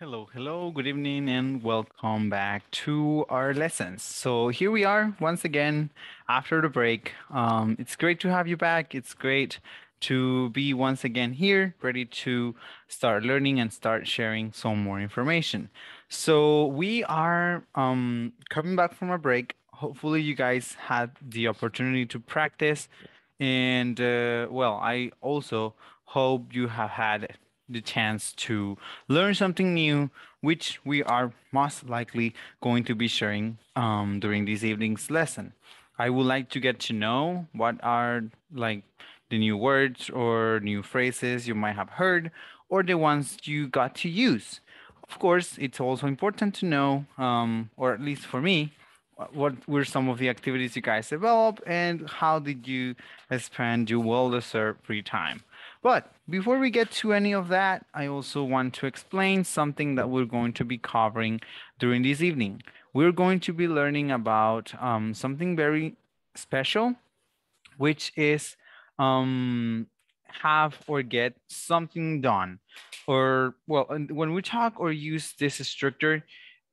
Hello, hello, good evening, and welcome back to our lessons. So here we are once again after the break. Um, it's great to have you back. It's great to be once again here, ready to start learning and start sharing some more information. So we are um, coming back from a break. Hopefully, you guys had the opportunity to practice. And uh, well, I also hope you have had the chance to learn something new, which we are most likely going to be sharing um, during this evening's lesson. I would like to get to know what are like the new words or new phrases you might have heard or the ones you got to use. Of course, it's also important to know, um, or at least for me, what were some of the activities you guys developed and how did you spend your well-deserved free time. But before we get to any of that, I also want to explain something that we're going to be covering during this evening. We're going to be learning about um, something very special, which is um, have or get something done. Or, well, when we talk or use this structure,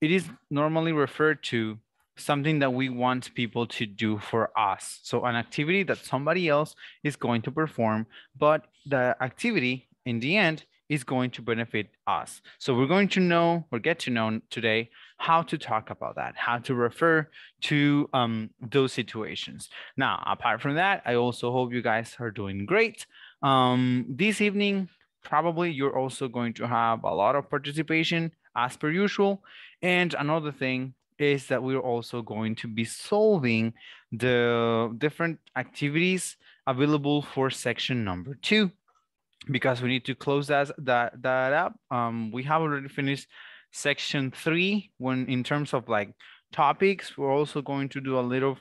it is normally referred to something that we want people to do for us. So an activity that somebody else is going to perform, but the activity in the end is going to benefit us. So we're going to know or get to know today how to talk about that, how to refer to um, those situations. Now, apart from that, I also hope you guys are doing great. Um, this evening, probably you're also going to have a lot of participation as per usual. And another thing is that we're also going to be solving the different activities available for section number two because we need to close that that that up. Um we have already finished section three when in terms of like topics. We're also going to do a little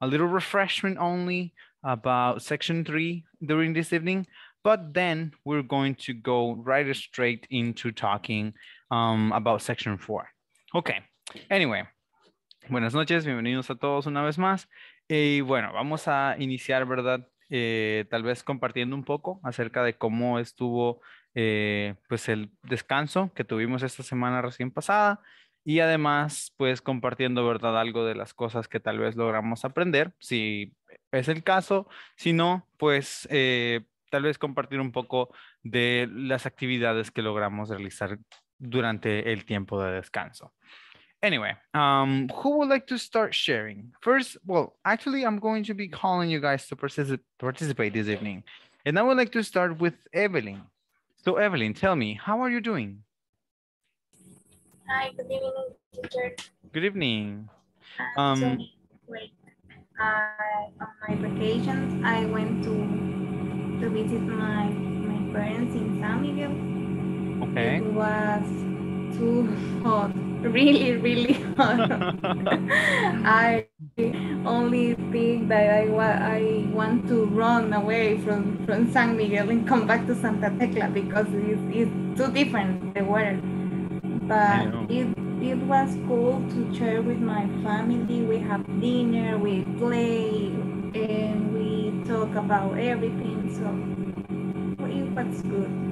a little refreshment only about section three during this evening but then we're going to go right straight into talking um about section four. Okay. Anyway Buenas noches, bienvenidos a todos una vez más. Y bueno, vamos a iniciar, ¿verdad? Eh, tal vez compartiendo un poco acerca de cómo estuvo eh, pues el descanso que tuvimos esta semana recién pasada y además pues compartiendo, ¿verdad? Algo de las cosas que tal vez logramos aprender, si es el caso, si no, pues eh, tal vez compartir un poco de las actividades que logramos realizar durante el tiempo de descanso. Anyway, um, who would like to start sharing? First, well, actually, I'm going to be calling you guys to particip participate this evening. And I would like to start with Evelyn. So Evelyn, tell me, how are you doing? Hi, good evening, teacher. Good evening. Um, so, wait, uh, on my vacations, I went to to visit my my parents in San Miguel. Okay. It was too hot really, really hot. I only think that I, wa- I want to run away from, from San Miguel and come back to Santa Tecla because it's, it's too different, the weather. But it, it was cool to share with my family. We have dinner, we play, and we talk about everything. So it was good.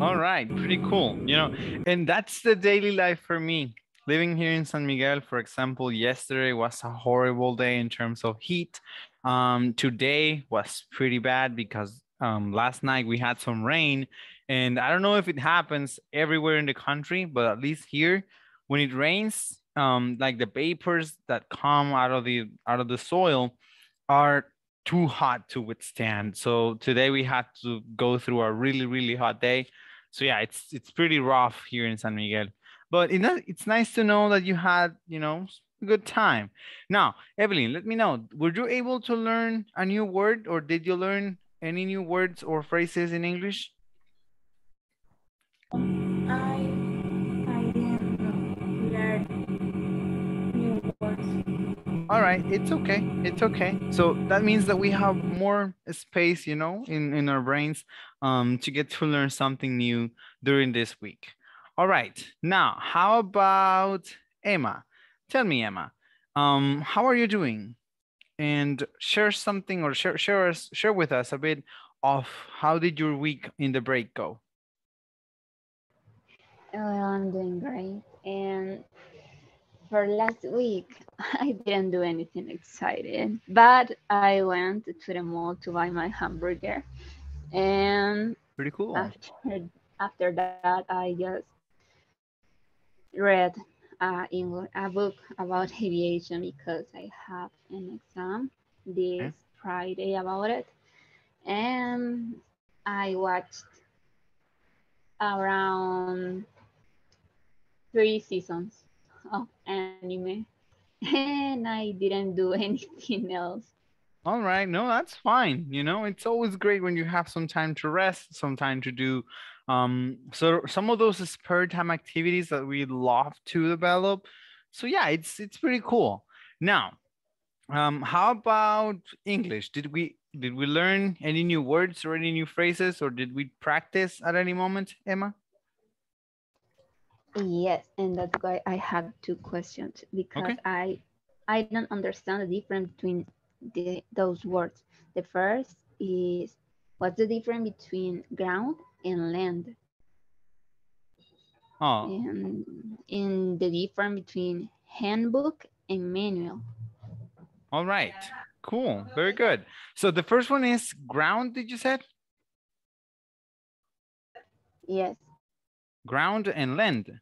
All right, pretty cool. You know, and that's the daily life for me living here in San Miguel, for example, yesterday was a horrible day in terms of heat. Um, today was pretty bad because um, last night we had some rain. And I don't know if it happens everywhere in the country, but at least here, when it rains, um, like the vapors that come out of the out of the soil are too hot to withstand. So today we had to go through a really, really hot day. So yeah, it's it's pretty rough here in San Miguel but it's nice to know that you had, you know, a good time. Now, Evelyn, let me know, were you able to learn a new word or did you learn any new words or phrases in English? Right, it's okay. It's okay. So that means that we have more space, you know, in, in our brains um, to get to learn something new during this week. All right. Now, how about Emma? Tell me, Emma, um, how are you doing? And share something or share, share, us, share with us a bit of how did your week in the break go? Well, I'm doing great. And for last week, I didn't do anything exciting, but I went to the mall to buy my hamburger. And Pretty cool. after, after that, I just read uh, English, a book about aviation because I have an exam this Okay. Friday about it. And I watched around three seasons of anime and I didn't do anything else. All right, no, that's fine. You know, it's always great when you have some time to rest, some time to do um so some of those spare time activities that we love to develop. So yeah, it's it's pretty cool. Now, um, how about English? Did we did we learn any new words or any new phrases, or did we practice at any moment, Emma? Yes, and that's why I have two questions because I I don't understand the difference between the, those words. The first is what's the difference between ground and land, Oh, and in the difference between handbook and manual. all right, cool, very good. So the first one is ground. Did you said Yes, ground and land?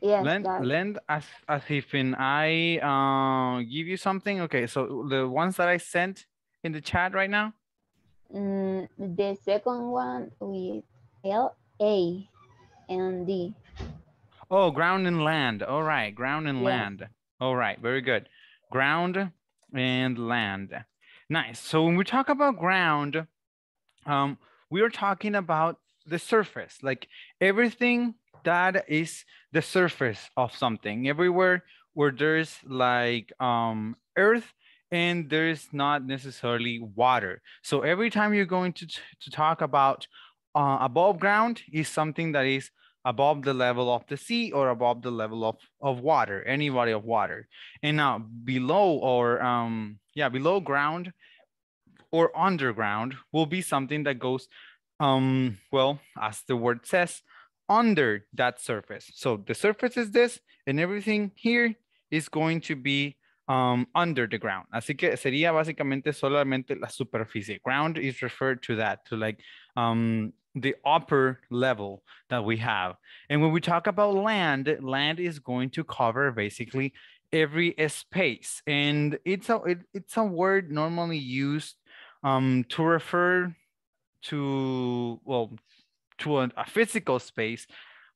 yes, lend that, lend as as if in I uh give you something. Okay, so the ones that I sent in the chat right now. Mm, the second one with L A and D. Oh, ground and land. All right, ground and Yes. land. All right, very good. Ground and land. Nice. So when we talk about ground, um, we are talking about the surface, like everything that is the surface of something. Everywhere where there's like um earth and there's not necessarily water. So every time you're going to, to talk about uh, above ground is something that is above the level of the sea or above the level of, of water, any body of water. And now below or um yeah, below ground or underground will be something that goes um well, as the word says, under that surface. So the surface is this and everything here is going to be um, under the ground. Así que sería básicamente solamente la superficie. Ground is referred to that, to like um, the upper level that we have. And when we talk about land, land is going to cover basically every space. And it's a, it, it's a word normally used um, to refer to, well, to a, a physical space,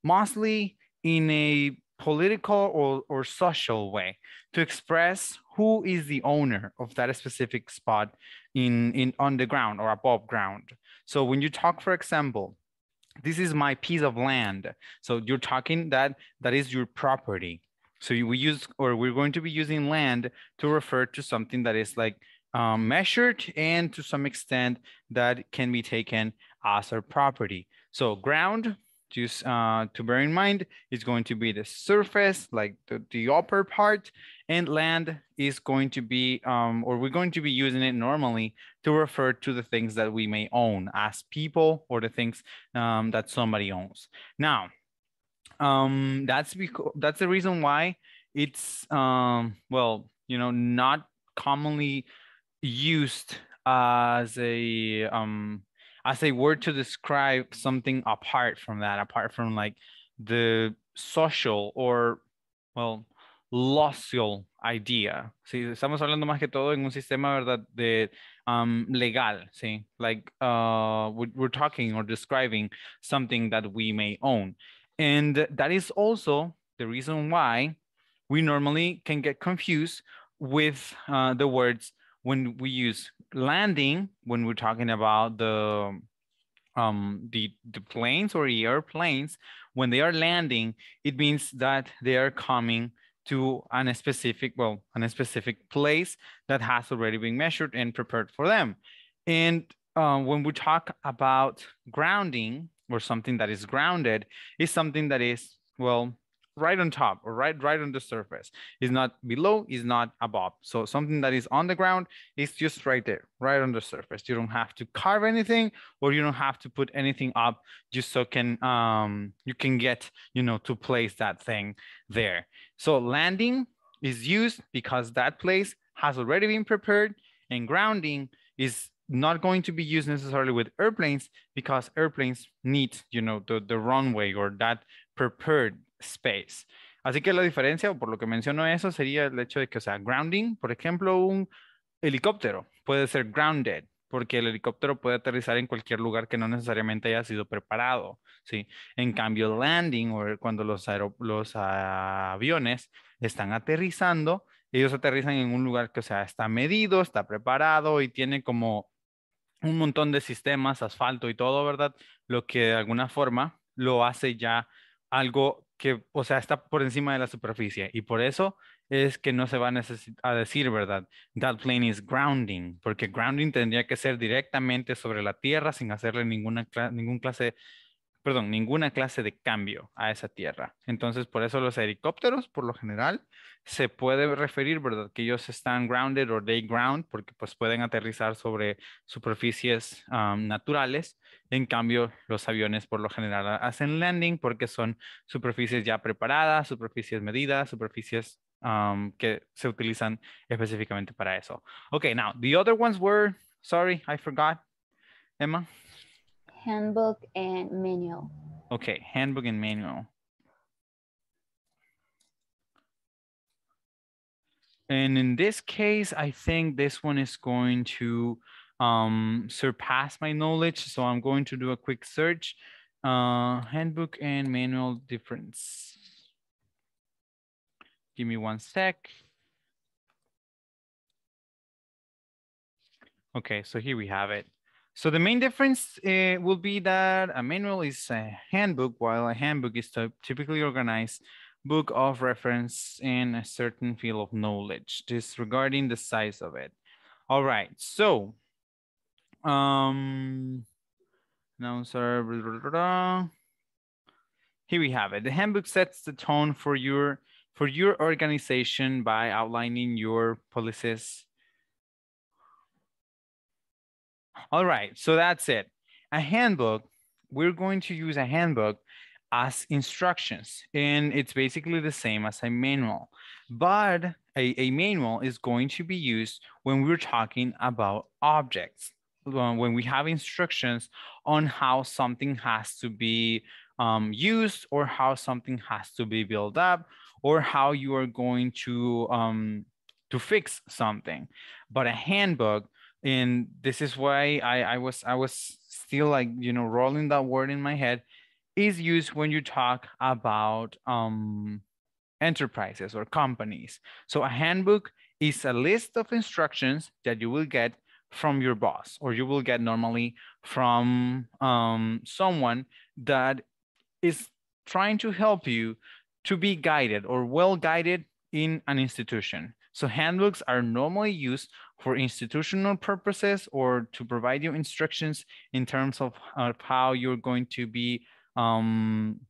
mostly in a political or, or social way to express who is the owner of that specific spot in, in on the ground or above ground. So when you talk, for example, this is my piece of land. So you're talking that that is your property. So we use, or we're going to be using land to refer to something that is like um, measured and to some extent that can be taken as our property. So ground, just uh, to bear in mind, is going to be the surface, like the, the upper part, and land is going to be, um, or we're going to be using it normally to refer to the things that we may own as people or the things um, that somebody owns. Now, um, that's because that's the reason why it's um, well, you know, not commonly used as a um as a word to describe something apart from that, apart from like the social or well social idea. Sí, estamos hablando más que todo en un sistema, ¿verdad? De um, legal, sí. Like uh, we- we're talking or describing something that we may own. And that is also the reason why we normally can get confused with uh, the words when we use landing, when we're talking about the um, the, the planes or the airplanes, when they are landing, it means that they are coming to an specific, well, an specific place that has already been measured and prepared for them. And uh, when we talk about grounding or something that is grounded, is something that is, well, right on top or right right on the surface. It's not below, it's not above. So something that is on the ground is just right there, right on the surface. You don't have to carve anything or you don't have to put anything up just so can um you can get, you know, to place that thing there. So landing is used because that place has already been prepared and grounding is not going to be used necessarily with airplanes because airplanes need, you know, the, the runway or that prepared space. Así que la diferencia, o por lo que menciono eso, sería el hecho de que, o sea, grounding, por ejemplo, un helicóptero puede ser grounded, porque el helicóptero puede aterrizar en cualquier lugar que no necesariamente haya sido preparado, ¿sí? En cambio, landing, o cuando los, los aviones están aterrizando, ellos aterrizan en un lugar que, o sea, está medido, está preparado y tiene como un montón de sistemas, asfalto y todo, ¿verdad? Lo que de alguna forma lo hace ya algo que, o sea, está por encima de la superficie. Y por eso es que no se va a, decir, ¿verdad? That plane is grounding, porque grounding tendría que ser directamente sobre la tierra sin hacerle ninguna ningún clase perdón, ninguna clase de cambio a esa tierra. Entonces, por eso los helicópteros, por lo general, se puede referir, ¿verdad? Que ellos están grounded o they ground porque pues pueden aterrizar sobre superficies naturales. En cambio, los aviones por lo general hacen landing porque son superficies ya preparadas, superficies medidas, superficies que se utilizan específicamente para eso. Okay, now the other ones were, sorry, I forgot, Emma handbook and manual. Okay, handbook and manual. And in this case, I think this one is going to um, surpass my knowledge. So I'm going to do a quick search. Uh, handbook and manual difference. Give me one sec. Okay, so here we have it. So the main difference uh, will be that a manual is a handbook, while a handbook is a typically organized book of reference in a certain field of knowledge, disregarding the size of it. All right, so um, now, sir, here we have it. The handbook sets the tone for your for your organization by outlining your policies, All right, so that's it. A handbook, we're going to use a handbook as instructions and it's basically the same as a manual, but a, a manual is going to be used when we're talking about objects, when we have instructions on how something has to be um, used or how something has to be built up or how you are going to um, to fix something. But a handbook and this is why I, I was I was still like you know rolling that word in my head is used when you talk about um, enterprises or companies. So a handbook is a list of instructions that you will get from your boss or you will get normally from um, someone that is trying to help you to be guided or well guided in an institution. So handbooks are normally used for institutional purposes or to provide you instructions in terms of, of how you're going to be um,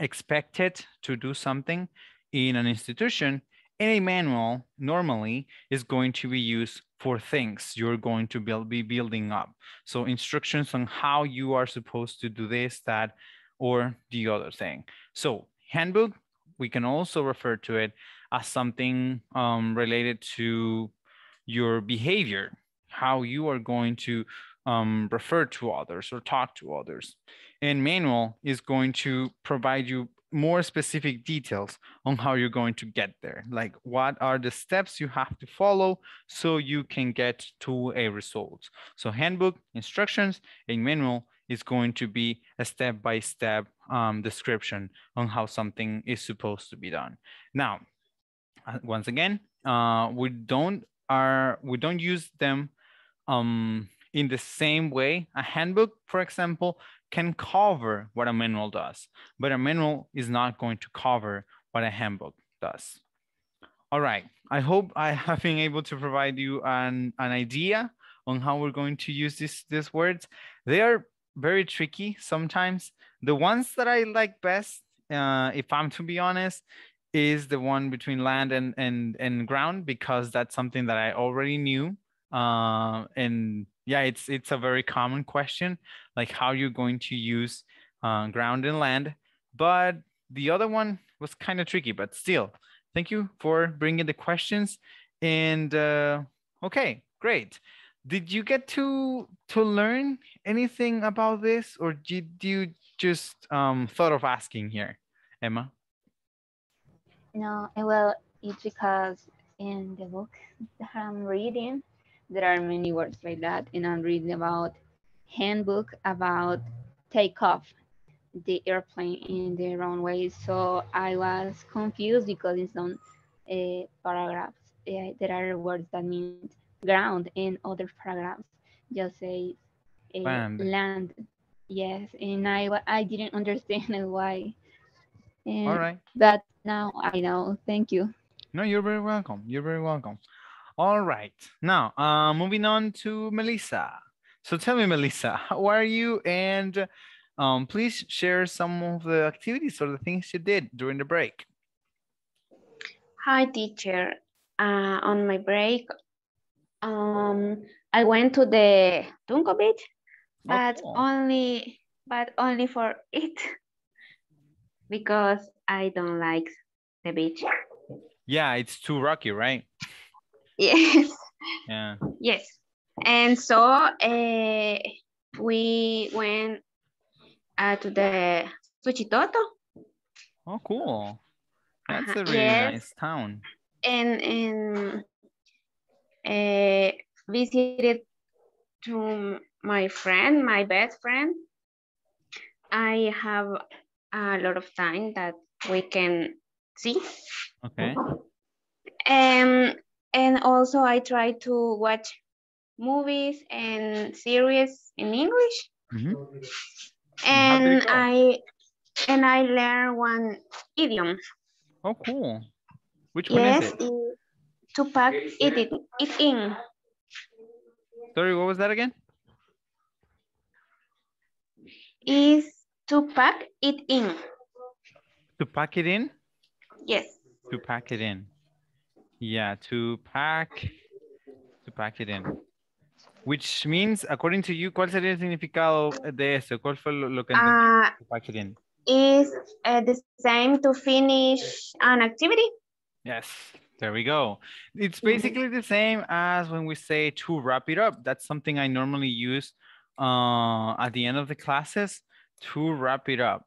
expected to do something in an institution. a manual normally is going to be used for things you're going to build, be building up. So instructions on how you are supposed to do this, that, or the other thing. So handbook, we can also refer to it as something um, related to your behavior, how you are going to um, refer to others or talk to others. And manual is going to provide you more specific details on how you're going to get there. Like what are the steps you have to follow so you can get to a result. So handbook, instructions, a manual is going to be a step-by-step -step, um, description on how something is supposed to be done. Now, uh, once again, uh, we don't are we don't use them um, in the same way. A handbook, for example, can cover what a manual does, but a manual is not going to cover what a handbook does. All right, I hope I have been able to provide you an, an idea on how we're going to use this, these words. They are very tricky sometimes. The ones that I like best uh, if I'm to be honest, is the one between land and and and ground because that's something that I already knew. Uh, and yeah, it's it's a very common question, like how you're going to use uh, ground and land. But the other one was kind of tricky, but still, thank you for bringing the questions. And uh, okay, great. Did you get to to learn anything about this, or did you just um, thought of asking here, Emma? No, well, it's because in the book that I'm reading, there are many words like that, and I'm reading about handbook about take off the airplane in the wrong way. So I was confused because in some uh, paragraphs uh, there are words that mean ground, and other paragraphs just say uh, land. land. Yes, and I I didn't understand why. And, All right. But now I know. Thank you. No, you're very welcome. You're very welcome. All right. Now, uh, moving on to Melissa. So tell me, Melissa, how are you? And um, please share some of the activities or the things you did during the break. Hi, teacher. Uh, on my break, um, I went to the Tunco Beach, but oh, cool. only but only for it because I don't like the beach. Yeah, it's too rocky, right? Yes. Yeah. Yes. And so uh, we went uh, to the Suchitoto. Oh, cool. That's uh -huh. a really yes. nice town. And, and uh, visited to my friend, my best friend. I have a lot of time that we can see. Okay. Um, and also I try to watch movies and series in English. Mm -hmm. And I and I learn one idiom. Oh, cool. Which one yes, is it? to pack it, it, it in. Sorry, what was that again? Is to pack it in. To pack it in? Yes. To pack it in. Yeah, to pack, to pack it in. Which means, according to you, ¿cuál sería el significado de eso? ¿Cuál fue lo, que uh, to pack it in? Is uh, the same to finish an activity? Yes, there we go. It's basically the same as when we say to wrap it up. That's something I normally use uh, at the end of the classes to wrap it up.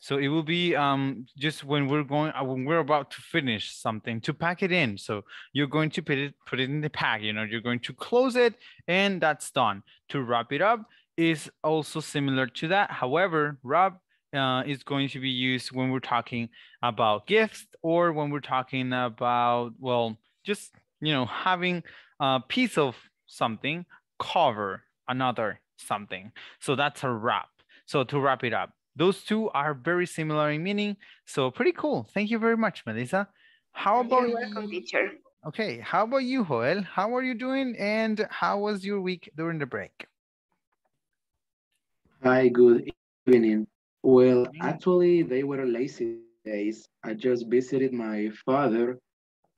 So it will be um, just when we're going, uh, when we're about to finish something to pack it in. So you're going to put it, put it in the pack, you know, you're going to close it and that's done. To wrap it up is also similar to that. However, wrap uh, is going to be used when we're talking about gifts or when we're talking about, well, just, you know, having a piece of something cover another something. So that's a wrap. So to wrap it up, those two are very similar in meaning. So pretty cool. Thank you very much, Melissa. How about You're welcome, teacher. Okay, how about you, Joel? How are you doing and how was your week during the break? Hi, good evening. Well, actually, they were lazy days. I just visited my father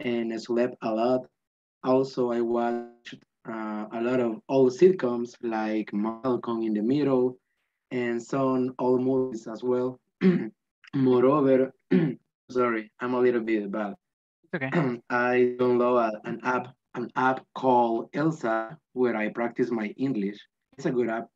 and slept a lot. Also, I watched uh, a lot of old sitcoms like Malcolm in the Middle and some old movies as well. Moreover, sorry, I'm a little bit bad. Okay. I download an app, an app called Elsa, where I practice my English. It's a good app.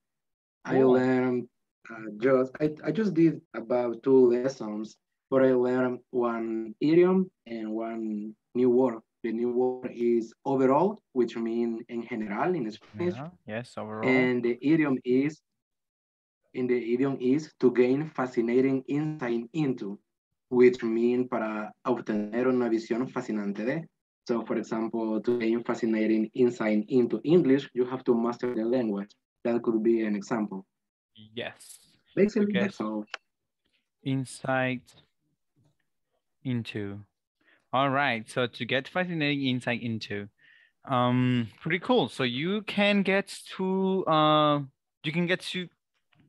I learned uh, just I, I just did about two lessons, but I learned one idiom and one new word. The new word is overall, which means in general in Spanish. Yeah, yes, overall. And the idiom is in the idiom is to gain fascinating insight into, which mean para obtener una visión fascinante de. So for example, to gain fascinating insight into English, you have to master the language. That could be an example. Yes. Basically, okay. that's all. Insight into. All right. So to get fascinating insight into, um, pretty cool. So you can get to, uh, you can get to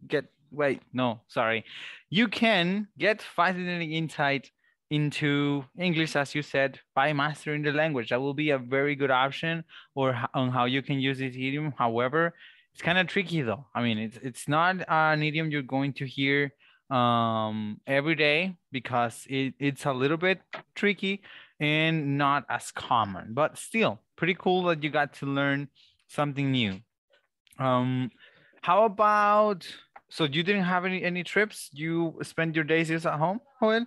get wait, no, sorry. You can get fascinating insight into English, as you said, by mastering the language. That will be a very good option or on how you can use this idiom. However, it's kind of tricky though. I mean, it's, it's not an idiom you're going to hear um, every day because it, it's a little bit tricky and not as common, but still pretty cool that you got to learn something new. Um, how about, so you didn't have any, any trips? You spend your days just at home, Joel?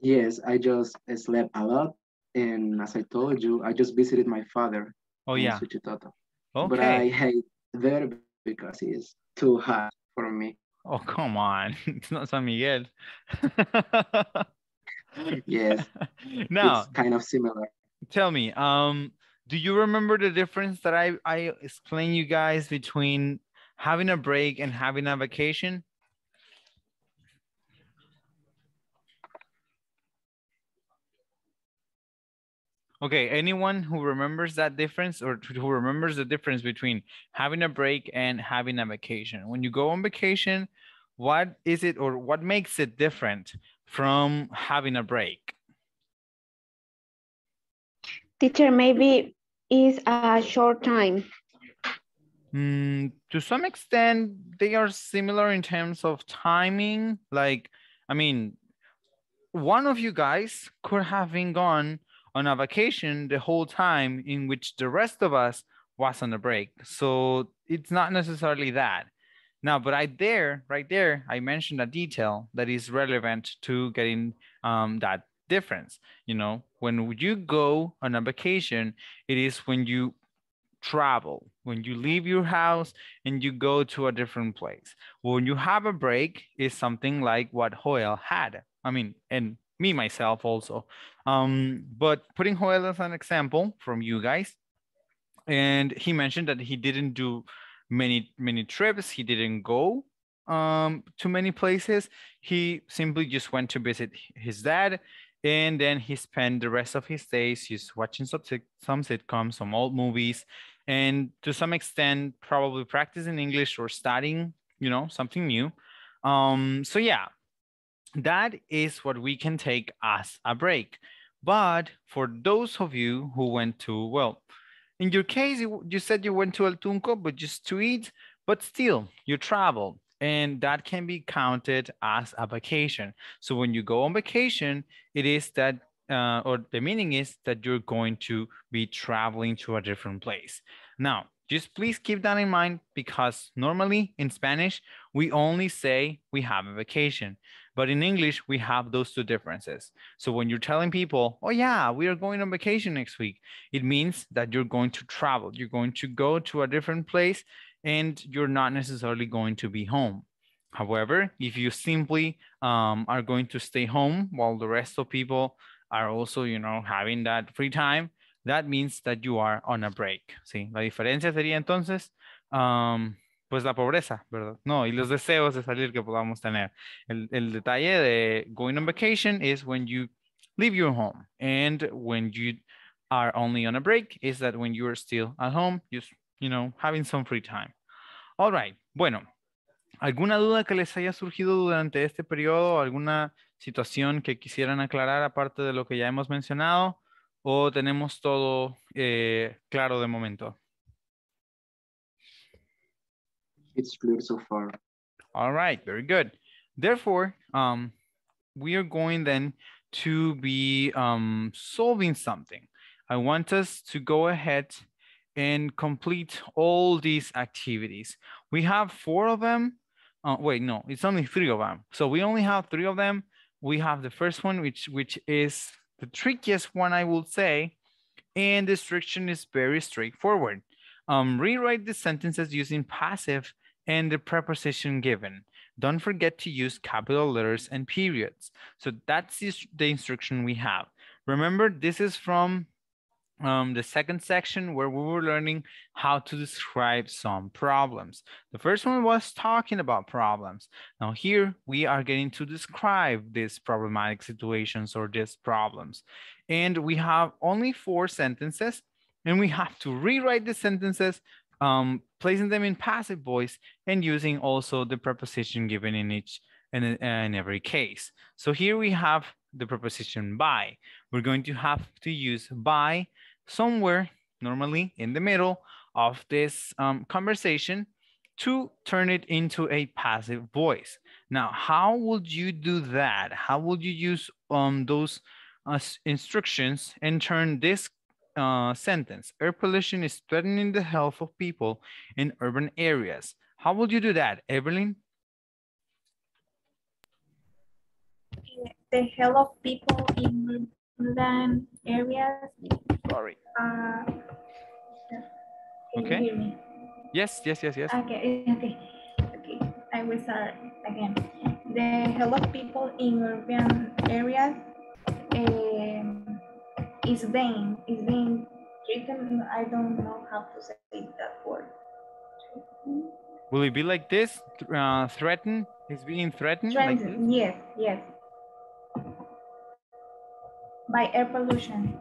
Yes, I just slept a lot. And as I told you, I just visited my father. Oh, yeah. Suchitoto. Okay. But I hate there because it's too hot for me. Oh, come on. It's not San Miguel. yes. Now, it's kind of similar. Tell me, um, do you remember the difference that I, I explained you guys between having a break and having a vacation? Okay, anyone who remembers that difference or who remembers the difference between having a break and having a vacation? When you go on vacation, what is it or what makes it different from having a break? Teacher, maybe is a short time. Mm, to some extent, they are similar in terms of timing. Like, I mean, one of you guys could have been gone on a vacation the whole time in which the rest of us was on a break. So it's not necessarily that. Now, but I there, right there, I mentioned a detail that is relevant to getting um, that difference. You know, when you go on a vacation, it is when you travel, when you leave your house and you go to a different place. When you have a break is something like what Joel had. I mean, and me myself also. Um, but putting Joel as an example from you guys, and he mentioned that he didn't do many many trips. He didn't go um, to many places. He simply just went to visit his dad, and then he spent the rest of his days just watching some, some sitcoms, some old movies, and to some extent probably practicing English or studying, you know, something new. Um, so yeah, that is what we can take as a break. But for those of you who went to, well, in your case, you, said you went to El Tunco, but just to eat, but still you traveled and that can be counted as a vacation. So when you go on vacation, it is that, uh, or the meaning is that you're going to be traveling to a different place. Now, just please keep that in mind because normally in Spanish, we only say we have a vacation. But in English, we have those two differences. So when you're telling people, oh yeah, we are going on vacation next week, it means that you're going to travel. You're going to go to a different place and you're not necessarily going to be home. However, if you simply um, are going to stay home while the rest of people are also, you know, having that free time, that means that you are on a break. ¿sí? La diferencia sería entonces, um, pues la pobreza, ¿verdad? No, y los deseos de salir que podamos tener. El, el detalle de going on vacation is when you leave your home. And when you are only on a break is that when you are still at home, just, you know, having some free time. All right. Bueno, ¿alguna duda que les haya surgido durante este periodo? ¿Alguna situación que quisieran aclarar aparte de lo que ya hemos mencionado? ¿O tenemos todo eh, claro de momento? It's clear so far. All right, very good. Therefore, um, we are going then to be um, solving something. I want us to go ahead and complete all these activities. We have four of them. Uh, wait, no, it's only three of them. So we only have three of them. We have the first one, which, which is the trickiest one, I would say. And the instruction is very straightforward. Um, rewrite the sentences using passive and the preposition given. Don't forget to use capital letters and periods. So that's the instruction we have. Remember, this is from um, the second section where we were learning how to describe some problems. The first one was talking about problems. Now here we are getting to describe these problematic situations or these problems. And we have only four sentences and we have to rewrite the sentences um, placing them in passive voice and using also the preposition given in each and in, in every case. So here we have the preposition by. We're going to have to use by somewhere, normally in the middle of this um, conversation to turn it into a passive voice. Now, how would you do that? How would you use um, those uh, instructions and turn this uh, sentence, air pollution is threatening the health of people in urban areas. How would you do that, Evelyn? The health of people in urban areas. Sorry. Uh, okay. Yes, yes, yes, yes. Okay, okay, okay. I will start again. The of people in urban areas. Um, is being is being treated. I don't know how to say that word. Will it be like this? Uh, threaten? Is being threatened? Threatened. Like yes, yes. By air pollution.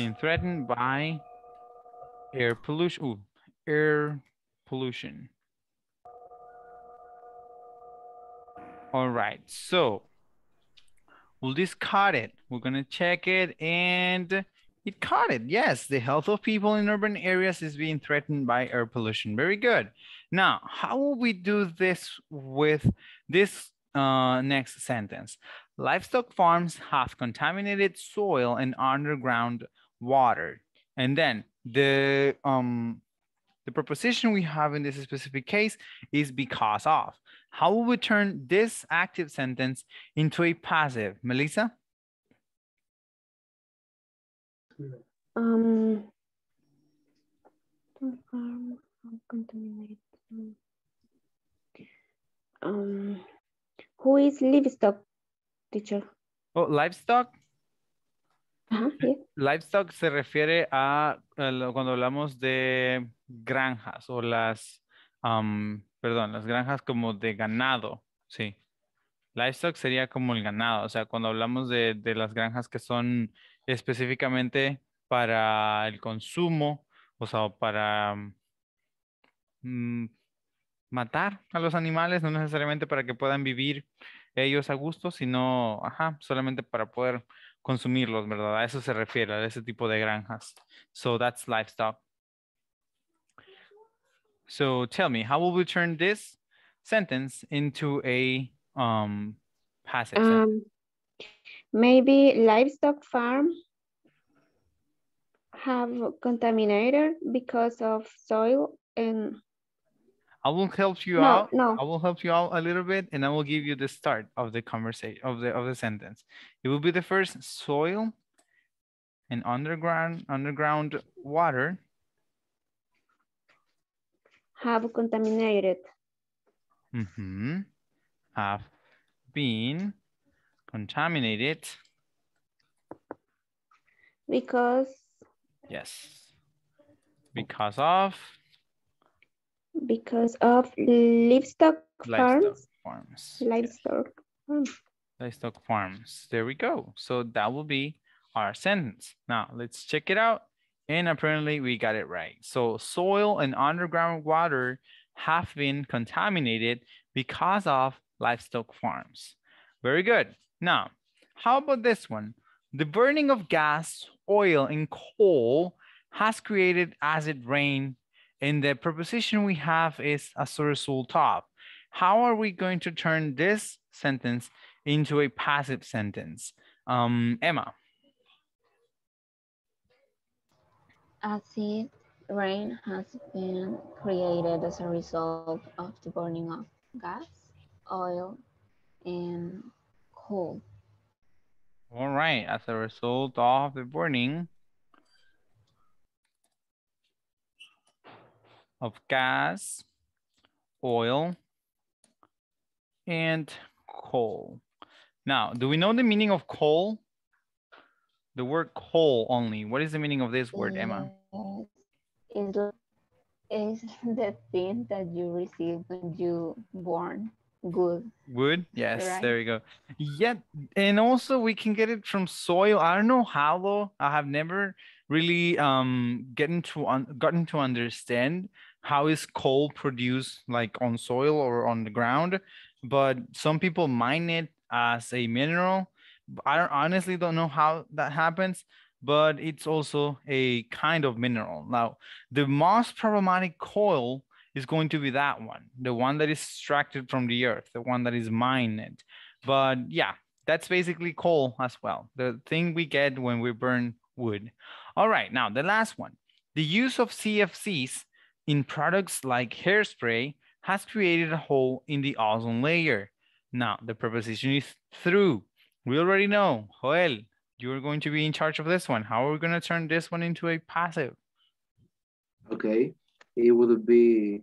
Being threatened by air pollution. Ooh, air pollution. All right, so We'll discard it. We're gonna check it and it caught it. Yes, the health of people in urban areas is being threatened by air pollution. Very good. Now, how will we do this with this uh, next sentence? Livestock farms have contaminated soil and underground water. And then the um, the preposition we have in this specific case is because of. How will we turn this active sentence into a passive? Melissa? Um, um, who is livestock, teacher? Oh, livestock? Livestock se refiere a, cuando hablamos de granjas o las perdón, las granjas como de ganado, sí. Livestock sería como el ganado, o sea, cuando hablamos de, de las granjas que son específicamente para el consumo, o sea, para mm, matar a los animales, no necesariamente para que puedan vivir ellos a gusto, sino, ajá, solamente para poder consumirlos, ¿verdad? A eso se refiere, a ese tipo de granjas. So that's livestock. So tell me, how will we turn this sentence into a um, passive um? Maybe livestock farm have contaminated because of soil and I will help you no, out. No. I will help you out a little bit and I will give you the start of the conversation of the of the sentence. It will be the first soil and underground underground water have contaminated. Mm -hmm. Have been contaminated. Because. Yes. Because of. Because of livestock, livestock farms. farms. Livestock yes. farms. Livestock farms. There we go. So that will be our sentence. Now let's check it out. And apparently we got it right. So soil and underground water have been contaminated because of livestock farms. Very good. Now, how about this one? The burning of gas, oil, and coal has created acid rain and the preposition we have is as a result of. How are we going to turn this sentence into a passive sentence? Um, Emma. Acid rain has been created as a result of the burning of gas, oil, and coal. All right, as a result of the burning of gas, oil, and coal. Now, do we know the meaning of coal? The word coal only. What is the meaning of this word, Emma? Is is the thing that you receive when you born. Good. Wood, yes, right. there we go. Yeah, and also we can get it from soil. I don't know how though. I have never really um gotten to un gotten to understand how is coal produced like on soil or on the ground, but some people mine it as a mineral. I don't honestly don't know how that happens, but it's also a kind of mineral. Now, the most problematic coal is going to be that one, the one that is extracted from the earth, the one that is mined. But yeah, that's basically coal as well. The thing we get when we burn wood. All right, now the last one. The use of CFCs in products like hairspray has created a hole in the ozone layer. Now, the preposition is through. We already know, Joel, you're going to be in charge of this one. How are we going to turn this one into a passive? Okay, it would be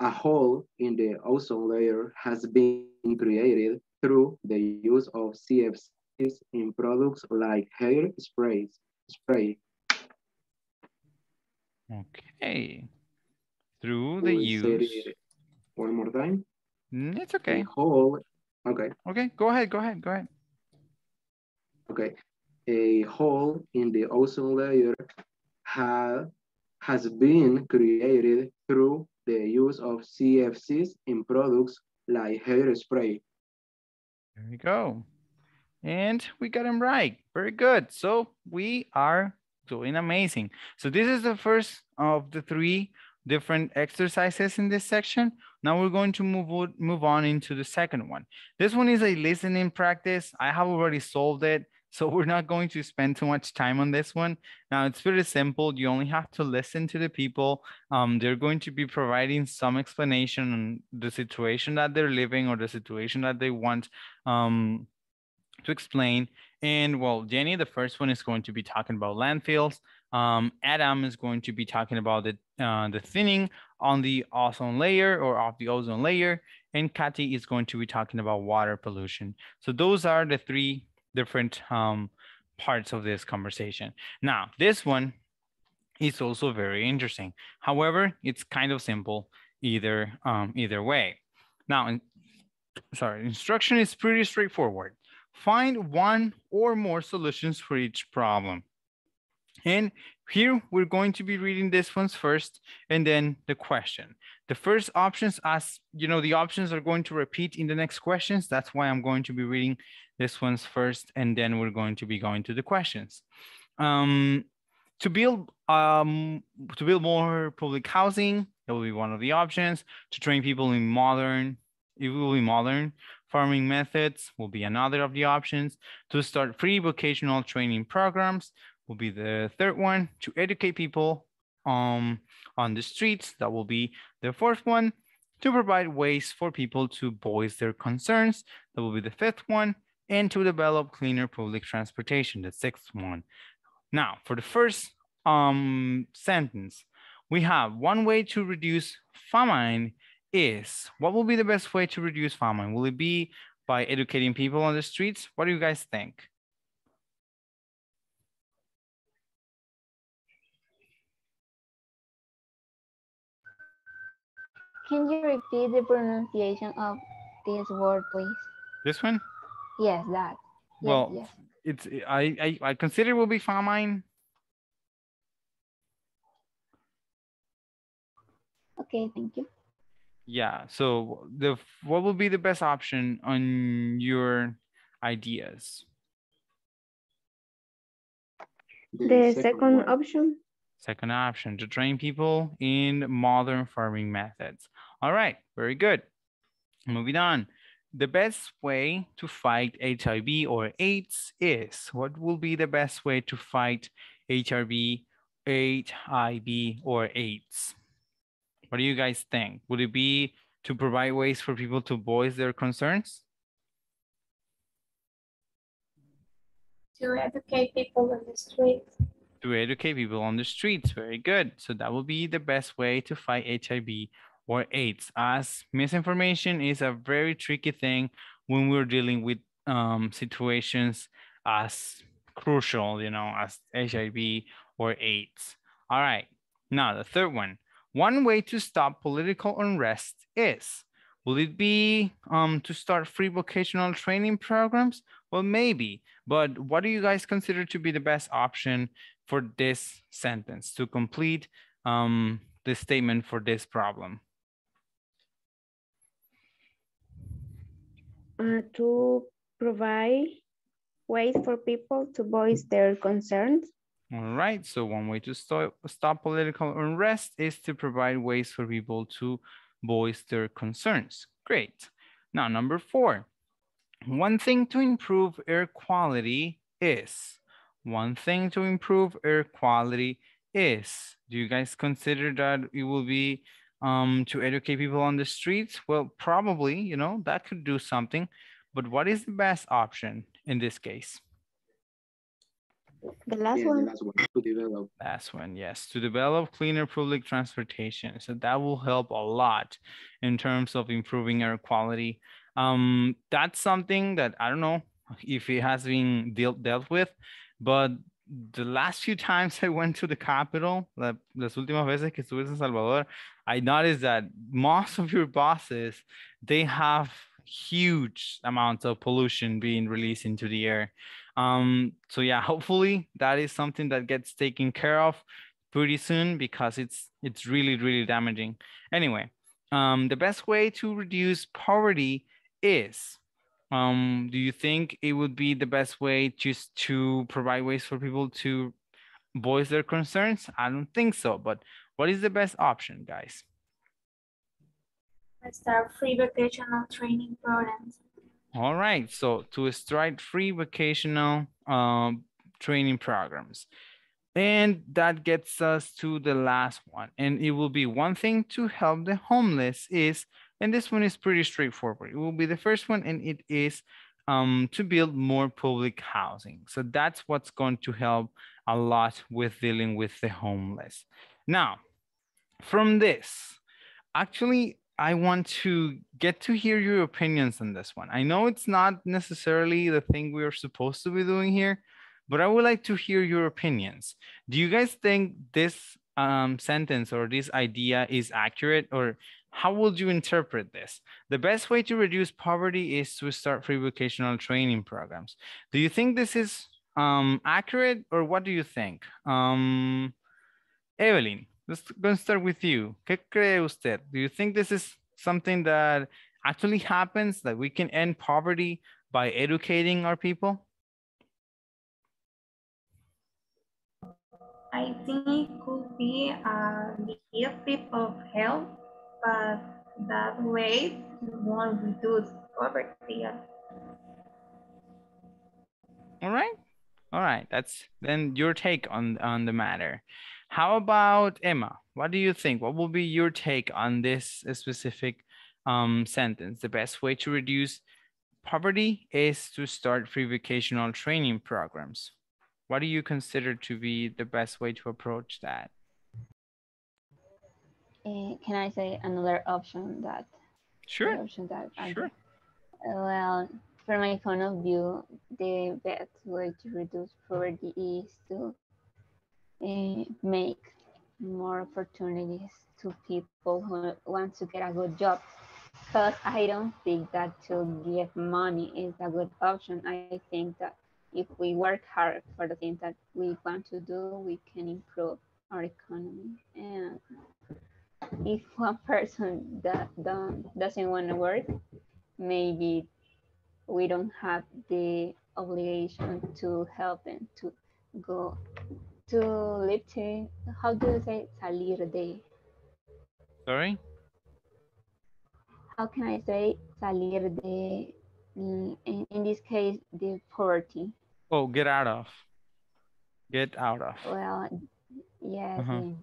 a hole in the ozone layer has been created through the use of CFCs in products like hair sprays, spray. Okay. Through the use. One more time. Mm, it's okay. A hole. Okay. Okay, go ahead, go ahead, go ahead. Okay. A hole in the ozone layer have, has been created through the use of CFCs in products like hairspray. There we go. And we got him right. Very good. So we are doing amazing. So this is the first of the three different exercises in this section. Now we're going to move, move on into the second one. This one is a listening practice. I have already solved it. So we're not going to spend too much time on this one. Now it's pretty simple. You only have to listen to the people. Um, they're going to be providing some explanation on the situation that they're living or the situation that they want um, to explain. And well, Jenny, the first one is going to be talking about landfills. Um, Adam is going to be talking about the, uh, the thinning on the ozone layer or of the ozone layer. And Kathy is going to be talking about water pollution. So those are the three different um, parts of this conversation. Now, this one is also very interesting. However, it's kind of simple either um, either way. Now, in, sorry, instruction is pretty straightforward. Find one or more solutions for each problem. And here we're going to be reading this ones first and then the question. The first options as, you know, the options are going to repeat in the next questions. That's why I'm going to be reading this one's first, and then we're going to be going to the questions. Um, to build um, to build more public housing, that will be one of the options. To train people in modern, it will be modern farming methods will be another of the options. To start free vocational training programs will be the third one. To educate people um, on the streets, that will be the fourth one. To provide ways for people to voice their concerns, that will be the fifth one and to develop cleaner public transportation, the sixth one. Now, for the first um, sentence, we have one way to reduce famine is, what will be the best way to reduce famine? Will it be by educating people on the streets? What do you guys think? Can you repeat the pronunciation of this word, please? This one? Yes, that. Yes, well, yes. it's I, I I consider it will be fine. Okay, thank you. Yeah. So the what will be the best option on your ideas? The second option. Second option to train people in modern farming methods. All right, very good. Moving on the best way to fight HIV or AIDS is? What will be the best way to fight HIV, HIV or AIDS? What do you guys think? Would it be to provide ways for people to voice their concerns? To educate people on the streets. To educate people on the streets, very good. So that will be the best way to fight HIV or AIDS, as misinformation is a very tricky thing when we're dealing with um, situations as crucial, you know, as HIV or AIDS. All right, now the third one. One way to stop political unrest is, Will it be um, to start free vocational training programs? Well, maybe, but what do you guys consider to be the best option for this sentence to complete um, the statement for this problem? Uh, to provide ways for people to voice their concerns. All right, so one way to stop, stop political unrest is to provide ways for people to voice their concerns. Great. Now, number four, one thing to improve air quality is, one thing to improve air quality is, do you guys consider that it will be um, to educate people on the streets? Well, probably, you know, that could do something, but what is the best option in this case? The last yeah, one. The last one to develop. Last one, yes, to develop cleaner public transportation. So that will help a lot in terms of improving air quality. Um, that's something that I don't know if it has been dealt dealt with, but the last few times I went to the capital, la, las últimas veces que estuve en Salvador, I noticed that most of your bosses, they have huge amounts of pollution being released into the air. Um, so yeah, hopefully that is something that gets taken care of pretty soon because it's it's really really damaging. Anyway, um, the best way to reduce poverty is. Um, do you think it would be the best way just to provide ways for people to voice their concerns? I don't think so, but what is the best option, guys? Start free vocational training programs. All right, so to start free vocational um, training programs. And that gets us to the last one. And it will be one thing to help the homeless is, and this one is pretty straightforward. It will be the first one, and it is um, to build more public housing. So that's what's going to help a lot with dealing with the homeless. Now, from this, actually, I want to get to hear your opinions on this one. I know it's not necessarily the thing we are supposed to be doing here, but I would like to hear your opinions. Do you guys think this um, sentence or this idea is accurate or how would you interpret this? The best way to reduce poverty is to start free vocational training programs. Do you think this is um, accurate or what do you think? Um, Evelyn. Let's go and start with you. ¿Qué cree usted? Do you think this is something that actually happens, that we can end poverty by educating our people? I think it could be a little bit of help, but that way won't reduce poverty. All right. All right. That's then your take on, on the matter. How about Emma? What do you think? What will be your take on this specific um, sentence? The best way to reduce poverty is to start free vocational training programs. What do you consider to be the best way to approach that? Uh, can I say another option that? Sure. Option that sure. I, well, from my point of view, the best way to reduce poverty is to uh, make more opportunities to people who want to get a good job because I don't think that to give money is a good option. I think that if we work hard for the things that we want to do, we can improve our economy. And if one person that don't, doesn't want to work, maybe we don't have the obligation to help them to go to live to, how do you say salir de? Sorry? How can I say salir de, in, in this case, the poverty? Oh, get out of. Get out of. Well, yes. Uh -huh.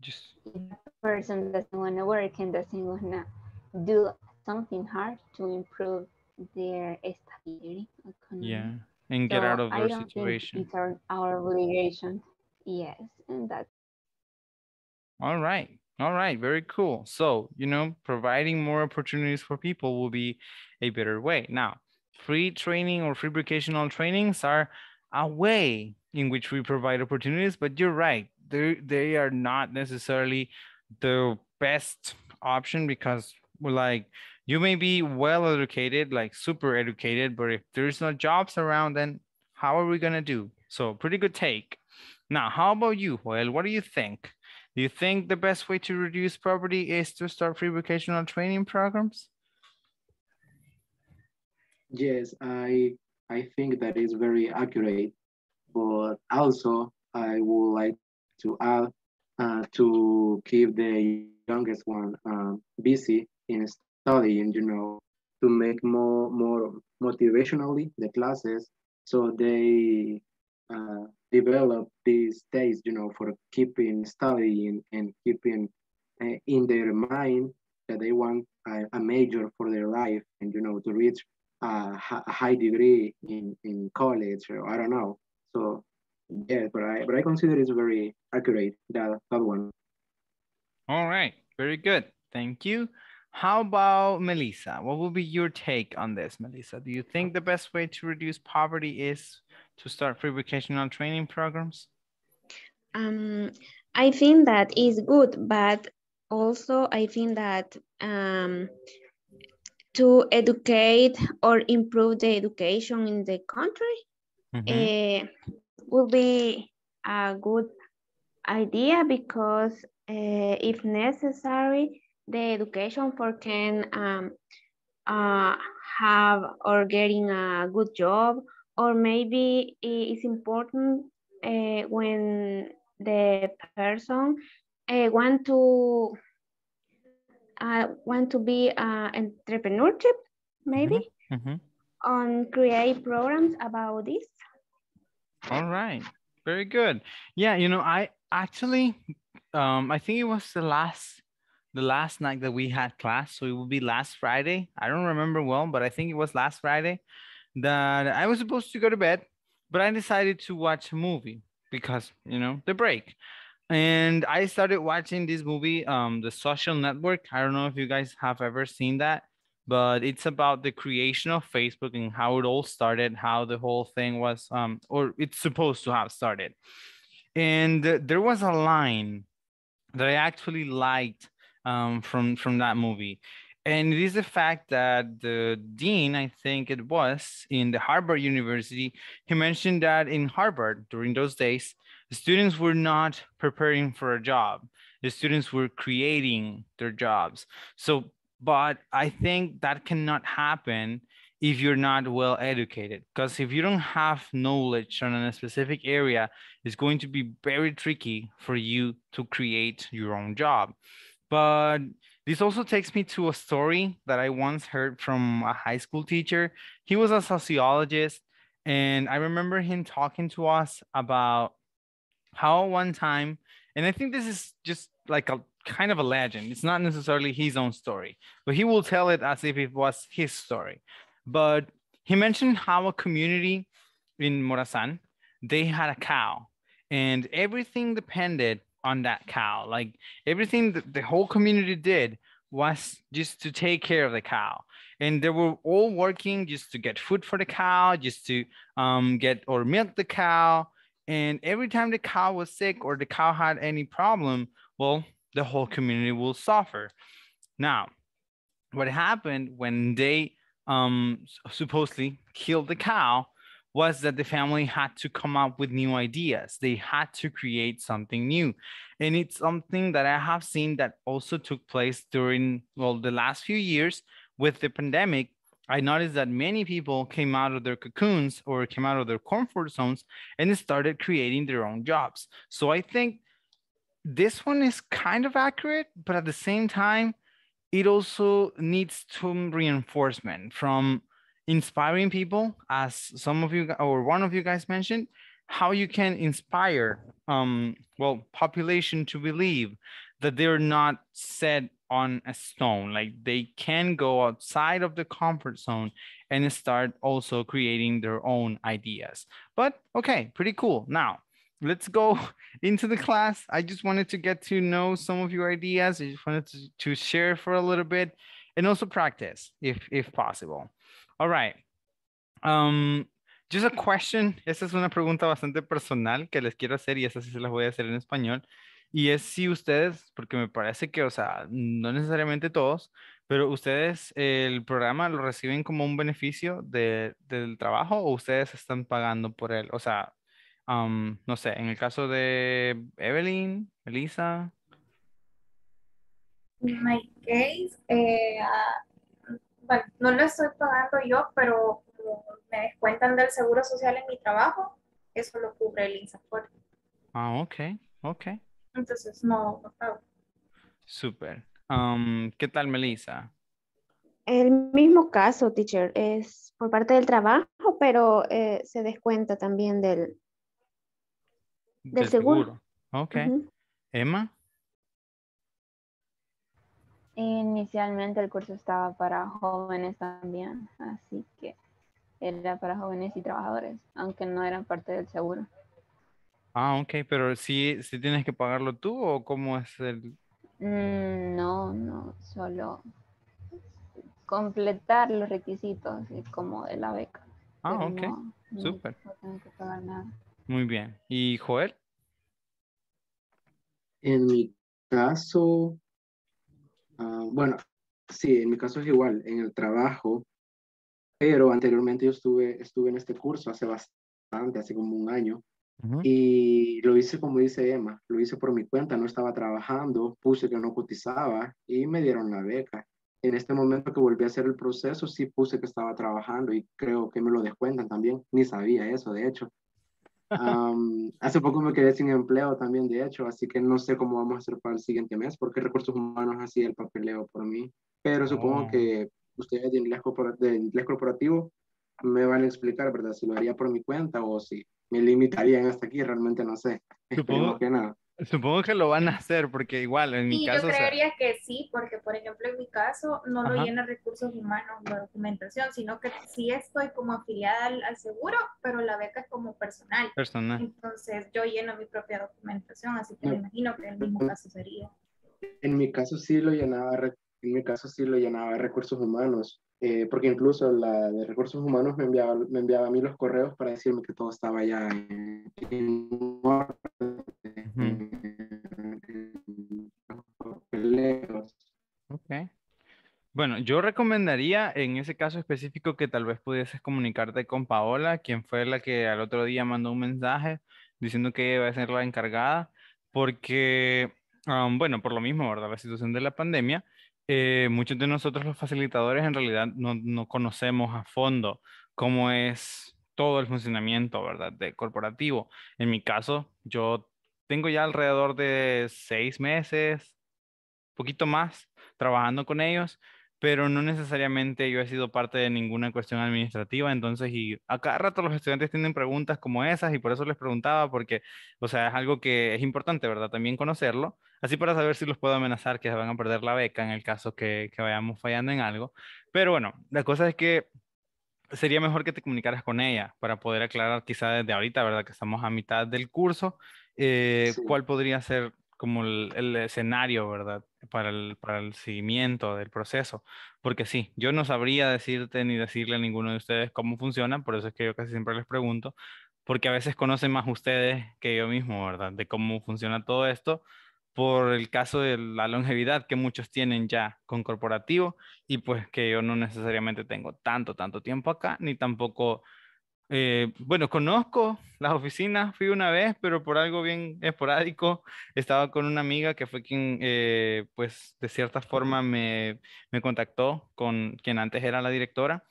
Just if a person doesn't want to work and doesn't want to do something hard to improve their stability. Economy. Yeah, and get so out of their situation. it's our, our obligation Yes, and that's all right. All right, very cool. So, you know, providing more opportunities for people will be a better way. Now, free training or free vocational trainings are a way in which we provide opportunities, but you're right. They they are not necessarily the best option because like you may be well educated, like super educated, but if there's no jobs around, then how are we gonna do? So pretty good take. Now, how about you, Well, What do you think? Do you think the best way to reduce poverty is to start free vocational training programs? Yes, I I think that is very accurate, but also I would like to add uh, to keep the youngest one uh, busy in studying, you know, to make more more motivationally the classes, so they uh, develop these days, you know, for keeping studying and keeping uh, in their mind that they want a, a, major for their life and, you know, to reach a, a high degree in, in college or I don't know. So yeah, but I, but I consider it's very accurate, that, that one. All right, very good. Thank you. How about Melissa? What will be your take on this, Melissa? Do you think the best way to reduce poverty is to start free vocational training programs? Um, I think that is good, but also I think that um, to educate or improve the education in the country mm -hmm. uh, will be a good idea because uh, if necessary, the education for can um, uh, have or getting a good job or maybe it's important uh, when the person uh, want to uh, want to be uh, entrepreneurship maybe mm -hmm. on create programs about this. All right. Very good. Yeah you know i actually um i think it was the last the last night that we had class so it would be last friday i don't remember well but i think it was last friday that I was supposed to go to bed, but I decided to watch a movie because, you know, the break. And I started watching this movie, um, The Social Network. I don't know if you guys have ever seen that, but it's about the creation of Facebook and how it all started, how the whole thing was, um, or it's supposed to have started. And there was a line that I actually liked um, from from that movie and it is the fact that the dean, I think it was in the Harvard University, he mentioned that in Harvard during those days, students were not preparing for a job. The students were creating their jobs. So, but I think that cannot happen if you're not well educated because if you don't have knowledge on a specific area it's going to be very tricky for you to create your own job but this also takes me to a story that I once heard from a high school teacher. He was a sociologist, and I remember him talking to us about how one time, and I think this is just like a kind of a legend. It's not necessarily his own story, but he will tell it as if it was his story. But he mentioned how a community in Morazan, they had a cow, and everything depended on that cow. Like everything that the whole community did was just to take care of the cow. And they were all working just to get food for the cow, just to um, get or milk the cow. And every time the cow was sick or the cow had any problem, well, the whole community will suffer. Now, what happened when they um, supposedly killed the cow was that the family had to come up with new ideas. They had to create something new. And it's something that I have seen that also took place during, well, the last few years with the pandemic. I noticed that many people came out of their cocoons or came out of their comfort zones and started creating their own jobs. So I think this one is kind of accurate, but at the same time, it also needs some reinforcement from inspiring people, as some of you or one of you guys mentioned, how you can inspire, um, well, population to believe that they're not set on a stone, like they can go outside of the comfort zone and start also creating their own ideas. But okay, pretty cool. Now, let's go into the class. I just wanted to get to know some of your ideas. I just wanted to, to share for a little bit and also practice if, if possible. All right. Um, just a question. Esa es una pregunta bastante personal que les quiero hacer y esa sí se las voy a hacer en español. Y es si ustedes, porque me parece que, o sea, no necesariamente todos, pero ustedes el programa lo reciben como un beneficio de, del trabajo o ustedes están pagando por él. O sea, no sé, en el caso de Evelyn, Elisa. En my case, eh, no lo estoy pagando yo, pero como me descuentan del seguro social en mi trabajo, eso lo cubre el INSAFOR. Ah, ok, ok. Entonces no, no pago. Súper. ¿Qué tal, Melissa? El mismo caso, teacher, es por parte del trabajo, pero eh, se descuenta también del, del, seguro. Ok. Emma. Inicialmente el curso estaba para jóvenes también, así que era para jóvenes y trabajadores, aunque no eran parte del seguro. Ah, ok, pero sí, sí tienes que pagarlo tú o cómo es el... Mm, no, no, solo completar los requisitos como de la beca. Ah, ok, súper. No, que pagar nada. Muy bien. ¿Y Joel? En mi caso, ah, bueno, sí, en mi caso es igual, en el trabajo, pero anteriormente yo estuve, estuve en este curso hace bastante, hace como un año, y lo hice como dice Emma, lo hice por mi cuenta, no estaba trabajando, puse que no cotizaba y me dieron la beca. En este momento que volví a hacer el proceso, sí puse que estaba trabajando y creo que me lo descuentan también, ni sabía eso, de hecho. Hace poco me quedé sin empleo también, de hecho, así que no sé cómo vamos a hacer para el siguiente mes, porque Recursos Humanos hacía el papeleo por mí, pero supongo oh. que ustedes de inglés, de inglés corporativo me van a explicar, ¿verdad? Si lo haría por mi cuenta o si me limitarían hasta aquí, realmente no sé. Supongo que nada. Supongo que lo van a hacer porque igual en mi caso... Yo creería que sí, porque por ejemplo en mi caso no lo llena recursos humanos la documentación, sino que sí estoy como afiliada al, seguro, pero la beca es como personal. Personal. Entonces yo lleno mi propia documentación, así que me imagino que en el mismo caso sería. En mi caso sí lo llenaba, en mi caso sí lo llenaba recursos humanos, eh, porque incluso la de recursos humanos me enviaba, me enviaba a mí los correos para decirme que todo estaba ya en, Ok. Bueno, yo recomendaría en ese caso específico que tal vez pudieses comunicarte con Paola, quien fue la que al otro día mandó un mensaje diciendo que iba a ser la encargada, porque, bueno, por lo mismo, ¿verdad? La situación de la pandemia, eh, muchos de nosotros los facilitadores en realidad no, no, conocemos a fondo cómo es todo el funcionamiento, ¿verdad? De corporativo. En mi caso, yo tengo ya alrededor de seis meses, poquito más, trabajando con ellos pero no necesariamente yo he sido parte de ninguna cuestión administrativa, entonces, y a cada rato los estudiantes tienen preguntas como esas y por eso les preguntaba, porque, o sea, es algo que es importante, ¿verdad? También conocerlo, así para saber si los puedo amenazar que se van a perder la beca en el caso que, que vayamos fallando en algo. Pero bueno, la cosa es que sería mejor que te comunicaras con ella para poder aclarar quizá desde ahorita, ¿verdad? Que estamos a mitad del curso, eh, cuál podría ser como el, escenario, ¿verdad? Para el, para el seguimiento del proceso. Porque sí, yo no sabría decirte ni decirle a ninguno de ustedes cómo funciona, por eso es que yo casi siempre les pregunto, porque a veces conocen más ustedes que yo mismo, ¿verdad? De cómo funciona todo esto, por el caso de la longevidad que muchos tienen ya con corporativo y pues que yo no necesariamente tengo tanto, tanto tiempo acá, ni tampoco eh, bueno, conozco las oficinas, fui una vez, pero por algo bien esporádico. Estaba con una amiga que fue quien, eh, pues, de cierta forma me, me contactó con quien antes era la directora,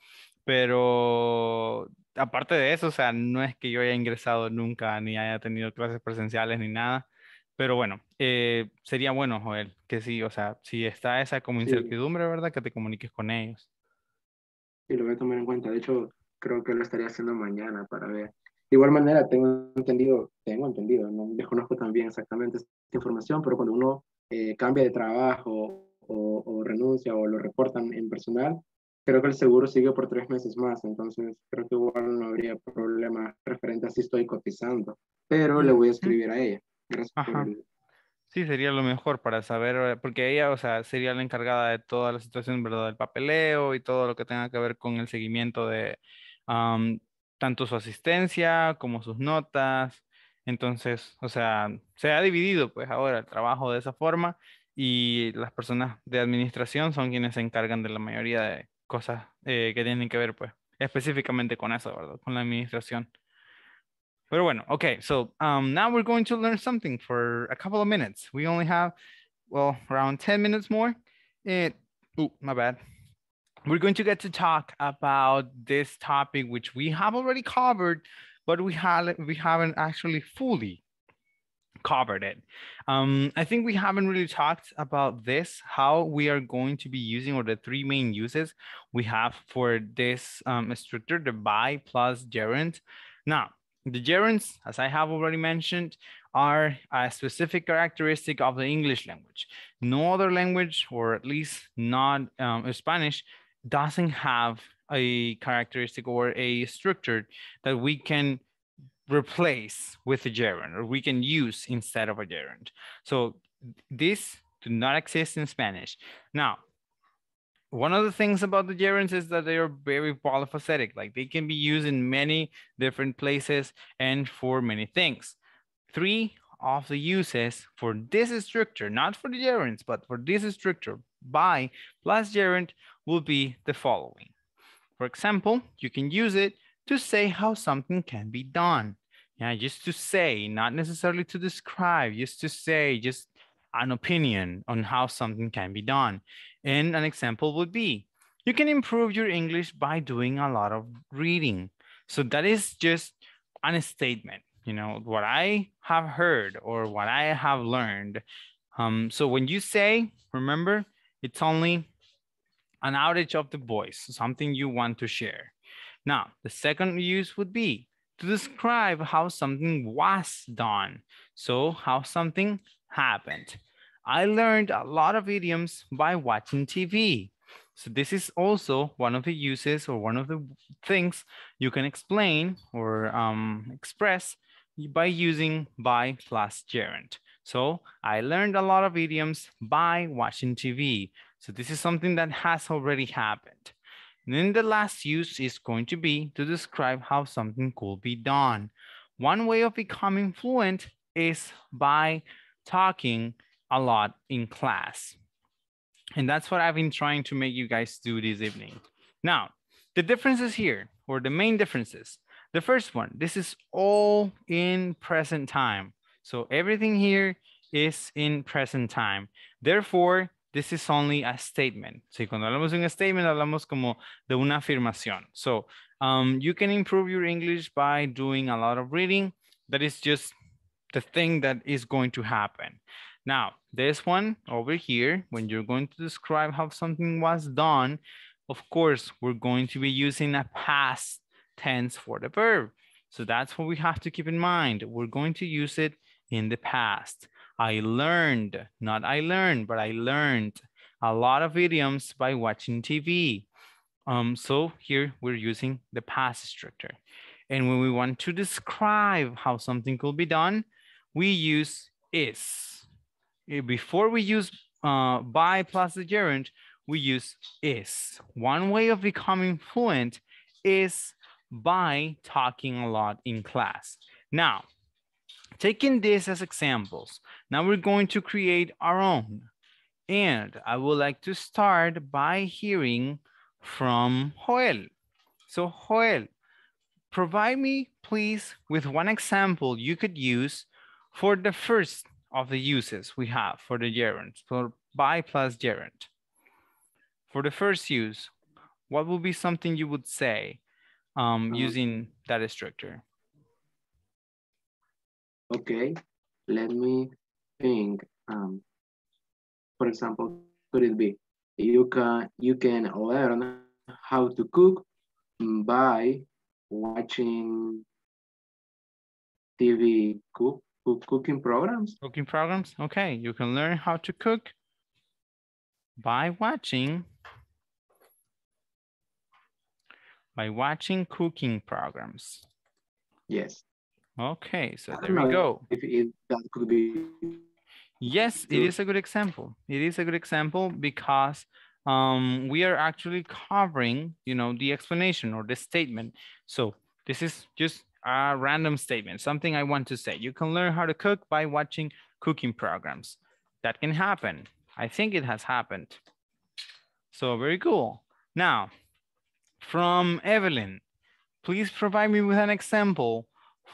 pero aparte de eso, o sea, no es que yo haya ingresado nunca ni haya tenido clases presenciales ni nada. Pero bueno, eh, sería bueno, Joel, que sí, o sea, si está esa como incertidumbre, ¿verdad? Que te comuniques con ellos. Sí, lo voy a tomar en cuenta. De hecho, creo que lo estaría haciendo mañana para ver. De igual manera, tengo entendido, tengo entendido, no desconozco también exactamente esta información, pero cuando uno eh, cambia de trabajo o, o, renuncia o lo reportan en personal, creo que el seguro sigue por tres meses más, entonces creo que igual no habría problema referente a si estoy cotizando, pero le voy a escribir a ella. Por Sí, sería lo mejor para saber, eh, porque ella, o sea, sería la encargada de toda la situación, ¿verdad? Del papeleo y todo lo que tenga que ver con el seguimiento de tanto su asistencia como sus notas, Entonces, o sea, se ha dividido pues ahora el trabajo de esa forma y las personas de administración son quienes se encargan de la mayoría de cosas eh, que tienen que ver pues específicamente con eso, ¿verdad? Con la administración. Pero bueno, okay, so um, now we're going to learn something for a couple of minutes. We only have, well, around 10 minutes more. It, oh, my bad. We're going to get to talk about this topic, which we have already covered, but we, haven't we haven't actually fully covered it. Um, I think we haven't really talked about this, how we are going to be using or the three main uses we have for this um, structure, the by plus gerund. Now, the gerunds, as I have already mentioned, are a specific characteristic of the English language. No other language, or at least not um, Spanish, doesn't have a characteristic or a structure that we can replace with a gerund or we can use instead of a gerund. So this do not exist in Spanish. Now, one of the things about the gerunds is that they are very polyphacetic, like they can be used in many different places and for many things. Three of the uses for this structure, not for the gerunds, but for this structure by plus gerund will be the following. For example, you can use it to say how something can be done. Yeah, just to say, not necessarily to describe, just to say, just an opinion on how something can be done. And an example would be, you can improve your English by doing a lot of reading. So that is just an statement, you know, what I have heard or what I have learned. Um, so when you say, remember, it's only an outage of the voice, something you want to share. Now, the second use would be to describe how something was done. So how something happened. I learned a lot of idioms by watching TV. So this is also one of the uses or one of the things you can explain or um, express by using by plus gerund. So I learned a lot of idioms by watching TV. So this is something that has already happened. And then the last use is going to be to describe how something could be done. One way of becoming fluent is by talking a lot in class. And that's what I've been trying to make you guys do this evening. Now, the differences here, or the main differences. The first one, this is all in present time. So everything here is in present time. Therefore, this is only a statement. Sí, cuando hablamos de un statement, hablamos como de una afirmación. So um, you can improve your English by doing a lot of reading. That is just the thing that is going to happen. Now, this one over here, when you're going to describe how something was done, of course, we're going to be using a past tense for the verb. So that's what we have to keep in mind. We're going to use it in the past. I learned, not I learned, but I learned a lot of idioms by watching TV. Um, so here we're using the past structure. And when we want to describe how something could be done, we use is. Eh, before we use uh, by plus the gerund, we use is. One way of becoming fluent is by talking a lot in class. Now, taking this as examples, now we're going to create our own. And I would like to start by hearing from Joel. So Joel, provide me please with one example you could use for the first of the uses we have for the gerund, for by plus gerund. For the first use, what would be something you would say um, uh-huh. using that structure? Okay, let me Um, for example, could it be you can you can learn how to cook by watching TV cook, cook cooking programs. Cooking programs. Okay, you can learn how to cook by watching by watching cooking programs. Yes. Okay, so there we go. If it, that could be. Yes, it is a good example. It is a good example because um, we are actually covering, you know, the explanation or the statement. So this is just a random statement, something I want to say. You can learn how to cook by watching cooking programs. That can happen. I think it has happened. So very cool. Now, from Evelyn, please provide me with an example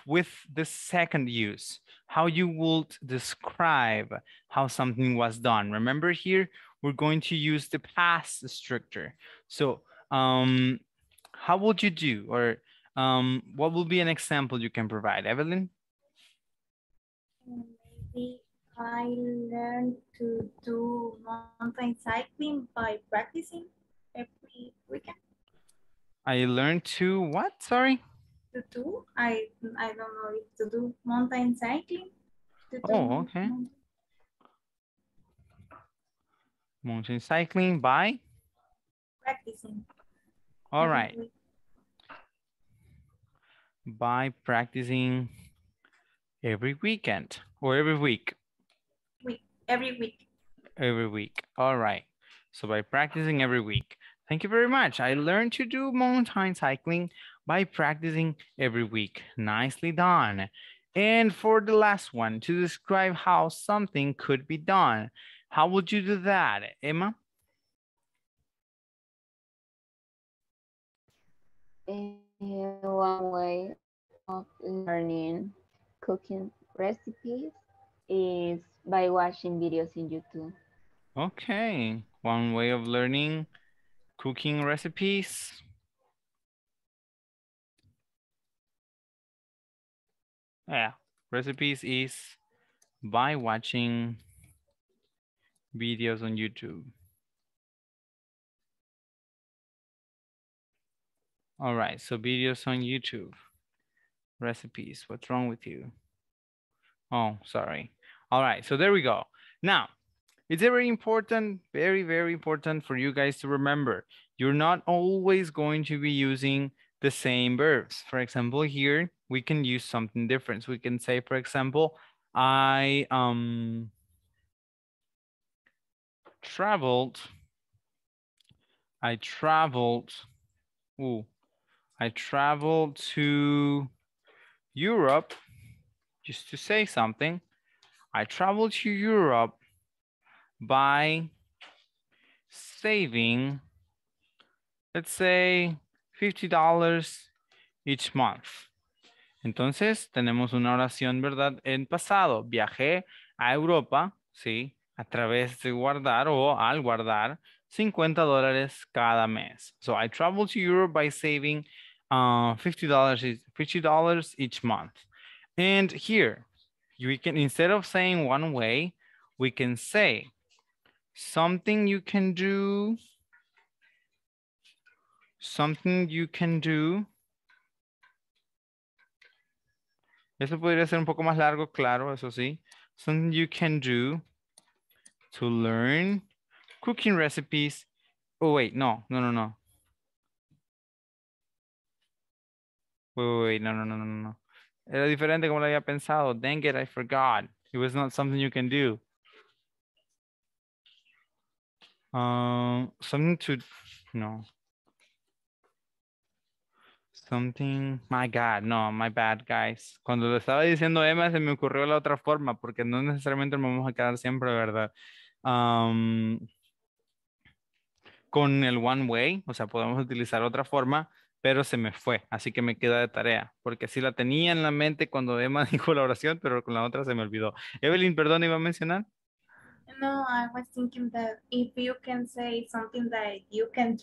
with the second use, how you would describe how something was done. Remember here, we're going to use the past structure. So um, how would you do or um, what will be an example you can provide? Evelyn? Maybe I learned to do mountain cycling by practicing every weekend. I learned to what? Sorry? To do. I I don't know if to do mountain cycling. oh, okay. Mountain. mountain cycling by? Practicing. All right. By practicing every weekend or every week? Week. Every week. Every week. All right. So by practicing every week. Thank you very much. I learned to do mountain cycling by practicing every week. Nicely done. And for the last one, to describe how something could be done. How would you do that, Emma? one way of learning cooking recipes is by watching videos in YouTube. Okay, one way of learning cooking recipes. Yeah, recipes is by watching videos on YouTube. All right, so videos on YouTube. Recipes, what's wrong with you? Oh, sorry. All right, so there we go. Now, it's very important, very, very important for you guys to remember. You're not always going to be using the same verbs. For example, here we can use something different. We can say, for example, I um traveled. I traveled. Ooh, I traveled to Europe just to say something. I traveled to Europe by saving, let's say, $50 each month. Entonces, tenemos una oración, ¿verdad? En pasado, viajé a Europa, ¿sí? A través de guardar o al guardar 50 dólares cada mes. So, I traveled to Europe by saving uh, $50, $50 each month. And here, we can, instead of saying one way, we can say something you can do, something you can do. Eso podría ser un poco más largo, claro, eso sí. Something you can do to learn cooking recipes. Oh, wait, no, no, no, no. Wait, wait, wait, no, no, no, no, no. Era diferente como lo había pensado. Dang it, I forgot. It was not something you can do. Um, something to, no. Something, my God, no, my bad, guys. Cuando lo estaba diciendo Emma, se me ocurrió la otra forma, porque no necesariamente nos vamos a quedar siempre, ¿verdad? Con el one way, o sea, podemos utilizar otra forma, pero se me fue, así que me queda de tarea, porque sí la tenía en la mente cuando Emma dijo la oración, pero con la otra se me olvidó. Evelyn, perdón, iba a mencionar. No, I was thinking that if you can say something that you can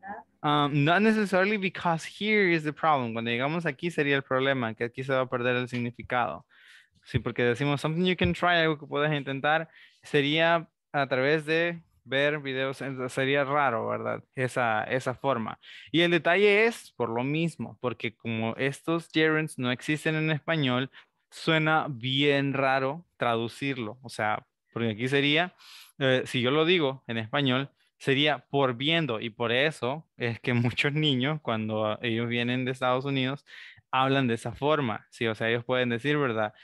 drive, um, not necessarily because here is the problem. Cuando llegamos aquí sería el problema, que aquí se va a perder el significado. Sí, porque decimos something you can try, algo que puedes intentar, sería a través de ver videos, sería raro, ¿verdad? Esa, esa forma. Y el detalle es por lo mismo, porque como estos gerunds no existen en español, suena bien raro traducirlo. O sea, porque aquí sería, eh, si yo lo digo en español, sería por viendo. Y por eso es que muchos niños, cuando ellos vienen de Estados Unidos, hablan de esa forma. Sí, o sea, ellos pueden decir, ¿verdad?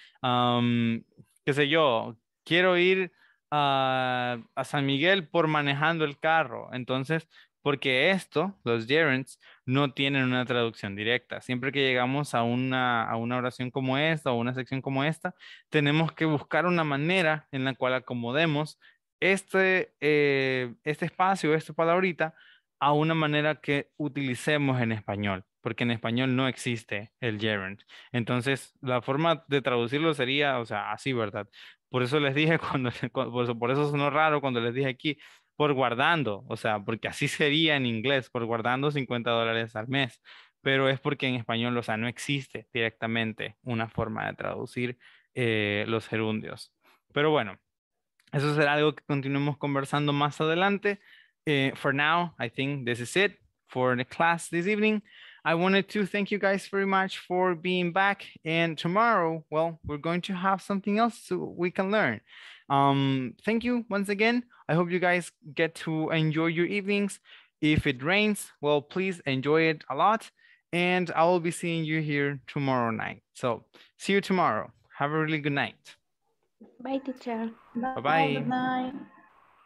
qué sé yo, quiero ir a, a San Miguel por manejando el carro. Entonces, porque esto, los gerunds, no tienen una traducción directa. Siempre que llegamos a una, a una oración como esta o una sección como esta, tenemos que buscar una manera en la cual acomodemos este, eh, este espacio, esta palabrita, a una manera que utilicemos en español, porque en español no existe el gerund. Entonces, la forma de traducirlo sería, o sea, así, ¿verdad? Por eso les dije cuando, por eso, por eso sonó raro cuando les dije aquí, por guardando, o sea, porque así sería en inglés, por guardando 50 dólares al mes, pero es porque en español, o sea, no existe directamente una forma de traducir eh, los gerundios. Pero bueno, eso será algo que continuemos conversando más adelante. Uh, for now, I think this is it for the class this evening. I wanted to thank you guys very much for being back. And tomorrow, well, we're going to have something else so we can learn. Um, thank you once again. I hope you guys get to enjoy your evenings. If it rains, well, please enjoy it a lot. And I will be seeing you here tomorrow night. So see you tomorrow. Have a really good night. Bye, teacher. Bye-bye. Good night.